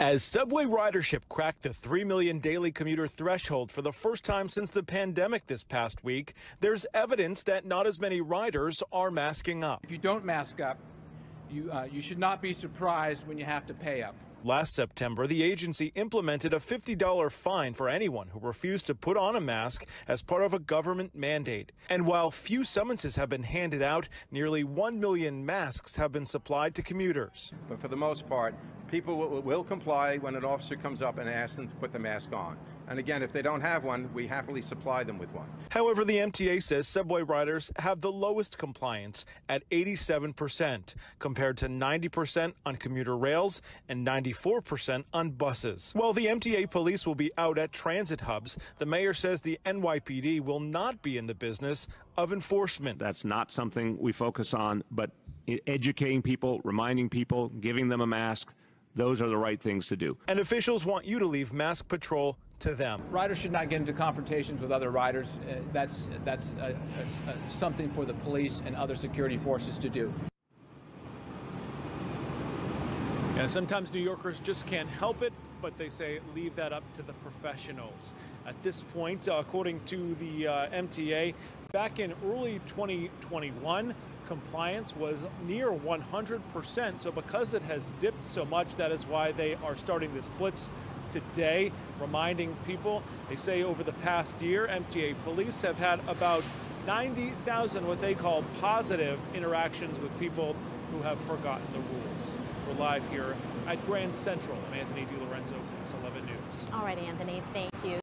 As subway ridership cracked the 3 million daily commuter threshold for the first time since the pandemic this past week, there's evidence that not as many riders are masking up. If you don't mask up, you, uh, you should not be surprised when you have to pay up. Last September, the agency implemented a $50 fine for anyone who refused to put on a mask as part of a government mandate. And while few summonses have been handed out, nearly 1 million masks have been supplied to commuters. But for the most part, people will, will comply when an officer comes up and asks them to put the mask on. And again, if they don't have one, we happily supply them with one. However, the MTA says subway riders have the lowest compliance at 87%, compared to 90% on commuter rails and 94% on buses. While the MTA police will be out at transit hubs, the mayor says the NYPD will not be in the business of enforcement. That's not something we focus on, but educating people, reminding people, giving them a mask, those are the right things to do. And officials want you to leave mask patrol to them. Riders should not get into confrontations with other riders. Uh, that's that's uh, uh, something for the police and other security forces to do. Yeah, sometimes New Yorkers just can't help it, but they say leave that up to the professionals. At this point, uh, according to the uh, MTA, back in early 2021, compliance was near 100%. So because it has dipped so much, that is why they are starting this blitz today, reminding people. They say over the past year, MTA police have had about 90,000 what they call positive interactions with people who have forgotten the rules. We're live here at Grand Central. I'm Anthony DiLorenzo, Pix 11 News. All right, Anthony, thank you.